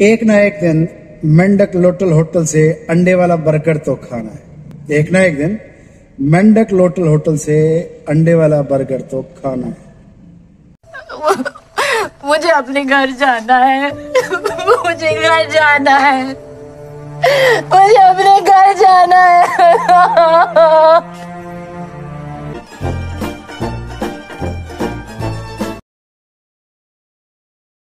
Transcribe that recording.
एक ना एक दिन मेंढक लोटल होटल से अंडे वाला बर्गर तो खाना है। एक ना एक दिन मेंढक लोटल होटल से अंडे वाला बर्गर तो खाना है। मुझे अपने घर जाना है। मुझे घर जाना है। मुझे अपने घर जाना है।